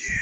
Yeah.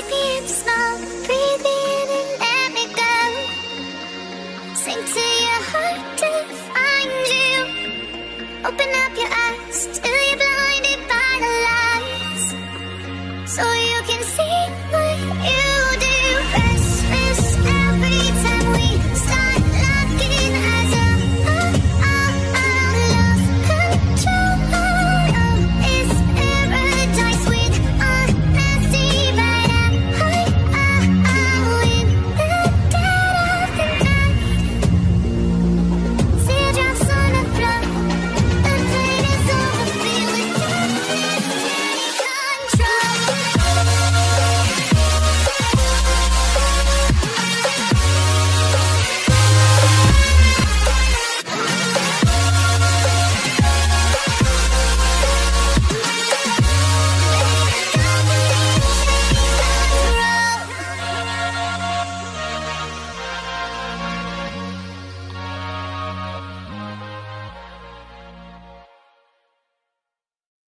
take me into snow, breathe in and let me go. Sink to your heart to find you. Open up your eyes till you're blinded by the lies. So you